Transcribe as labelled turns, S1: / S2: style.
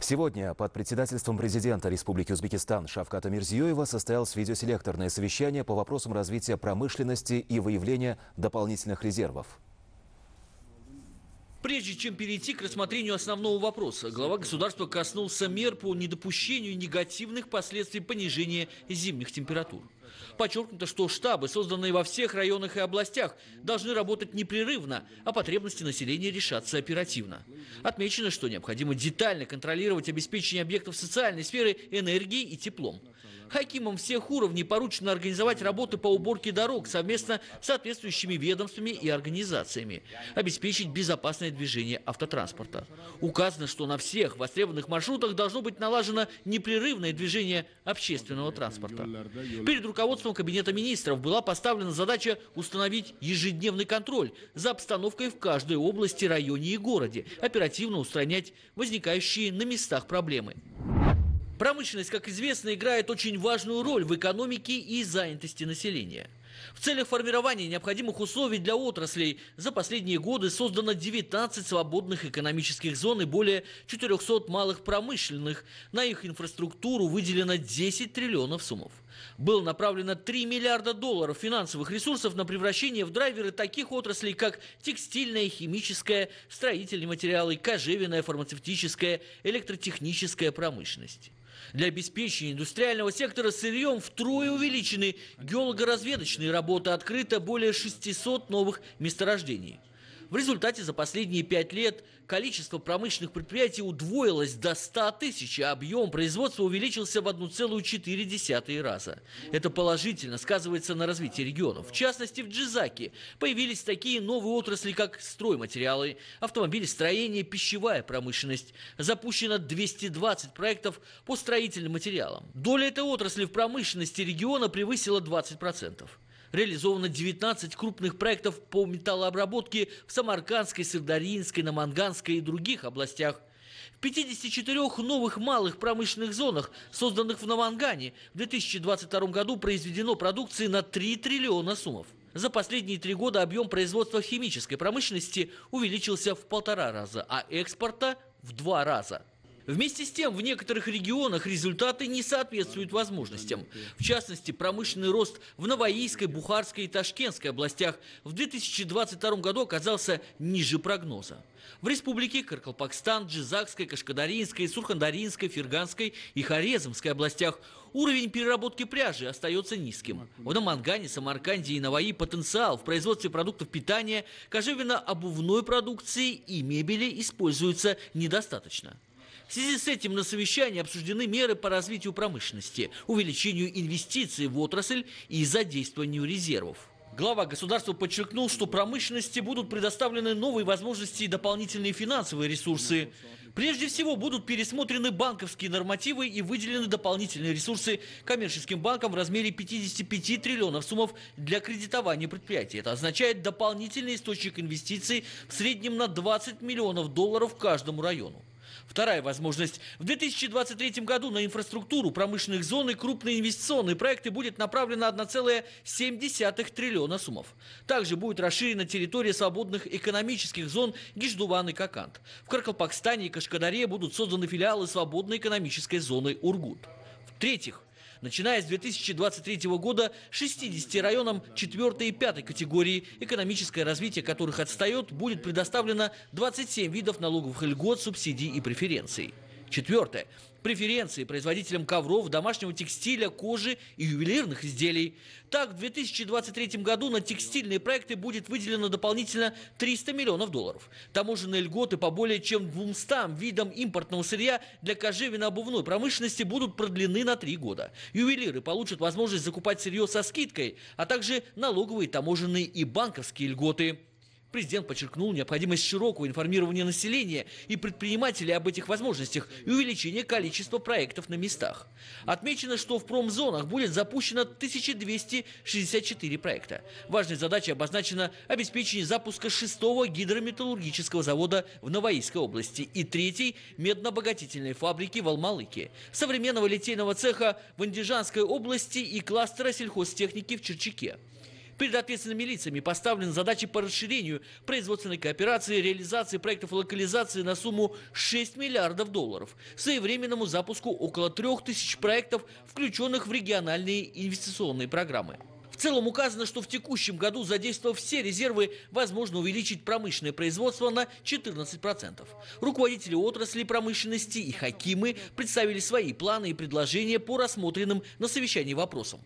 S1: Сегодня под председательством президента Республики Узбекистан Шавката Мирзиёева состоялось видеоселекторное совещание по вопросам развития промышленности и выявления дополнительных резервов.
S2: Прежде чем перейти к рассмотрению основного вопроса, глава государства коснулся мер по недопущению негативных последствий понижения зимних температур. Подчеркнуто, что штабы, созданные во всех районах и областях, должны работать непрерывно, а потребности населения решаться оперативно. Отмечено, что необходимо детально контролировать обеспечение объектов социальной сферы энергией и теплом. Хакимам всех уровней поручено организовать работы по уборке дорог совместно с соответствующими ведомствами и организациями, обеспечить безопасное движение автотранспорта. Указано, что на всех востребованных маршрутах должно быть налажено непрерывное движение общественного транспорта. Перед руководством Кабинета министров была поставлена задача установить ежедневный контроль за обстановкой в каждой области, районе и городе, оперативно устранять возникающие на местах проблемы. Промышленность, как известно, играет очень важную роль в экономике и занятости населения. В целях формирования необходимых условий для отраслей за последние годы создано 19 свободных экономических зон и более 400 малых промышленных. На их инфраструктуру выделено 10 триллионов суммов. Было направлено 3 миллиарда долларов финансовых ресурсов на превращение в драйверы таких отраслей, как текстильная, химическая, строительные материалы, кожевенная, фармацевтическая, электротехническая промышленность. Для обеспечения индустриального сектора сырьем втрое увеличены геолого-разведочные работы, открыто более 600 новых месторождений. В результате за последние пять лет количество промышленных предприятий удвоилось до 100 тысяч, а объем производства увеличился в 1,4 раза. Это положительно сказывается на развитии регионов. В частности, в Джизаке появились такие новые отрасли, как стройматериалы, автомобилестроение, пищевая промышленность. Запущено 220 проектов по строительным материалам. Доля этой отрасли в промышленности региона превысила 20%. Реализовано 19 крупных проектов по металлообработке в Самаркандской, Сырдаринской, Наманганской и других областях. В 54 новых малых промышленных зонах, созданных в Намангане, в 2022 году произведено продукции на 3 триллиона суммов. За последние три года объем производства химической промышленности увеличился в полтора раза, а экспорта в два раза. Вместе с тем, в некоторых регионах результаты не соответствуют возможностям. В частности, промышленный рост в Новоийской, Бухарской и Ташкентской областях в 2022 году оказался ниже прогноза. В республике Каркалпакстан, Джизакской, Кашкадаринской, Сурхандаринской, Ферганской и Хорезмской областях уровень переработки пряжи остается низким. В Намангане, Самарканде и Наваи потенциал в производстве продуктов питания, кожевенно-обувной продукции и мебели используется недостаточно. В связи с этим на совещании обсуждены меры по развитию промышленности, увеличению инвестиций в отрасль и задействованию резервов. Глава государства подчеркнул, что промышленности будут предоставлены новые возможности и дополнительные финансовые ресурсы. Прежде всего будут пересмотрены банковские нормативы и выделены дополнительные ресурсы коммерческим банкам в размере 55 триллионов суммов для кредитования предприятий. Это означает дополнительный источник инвестиций в среднем на 20 миллионов долларов каждому району. Вторая возможность. В 2023 году на инфраструктуру промышленных зон и крупные инвестиционные проекты будет направлено 1,7 триллиона суммов. Также будет расширена территория свободных экономических зон Гиждуван и Кокант. В Каркалпакстане и Кашкадаре будут созданы филиалы свободной экономической зоны Ургут. В-третьих, Начиная с 2023 года 60 районам 4 и 5 категории, экономическое развитие которых отстает, будет предоставлено 27 видов налоговых льгот, субсидий и преференций. Четвертое. Преференции производителям ковров, домашнего текстиля, кожи и ювелирных изделий. Так, в 2023 году на текстильные проекты будет выделено дополнительно 300 миллионов долларов. Таможенные льготы по более чем 200 видам импортного сырья для кожевенно-обувной промышленности будут продлены на 3 года. Ювелиры получат возможность закупать сырье со скидкой, а также налоговые, таможенные и банковские льготы. Президент подчеркнул необходимость широкого информирования населения и предпринимателей об этих возможностях и увеличения количества проектов на местах. Отмечено, что в промзонах будет запущено 1264 проекта. Важной задачей обозначено обеспечение запуска шестого гидрометаллургического завода в Новоийской области и третьей меднообогатительной фабрики в Алмалыке, современного литейного цеха в Андижанской области и кластера сельхозтехники в Черчаке. Перед ответственными лицами поставлены задачи по расширению производственной кооперации, реализации проектов локализации на сумму 6 миллиардов долларов, своевременному запуску около 3000 проектов, включенных в региональные инвестиционные программы. В целом указано, что в текущем году, задействовав все резервы, возможно увеличить промышленное производство на 14%. Руководители отрасли промышленности и хакимы представили свои планы и предложения по рассмотренным на совещании вопросам.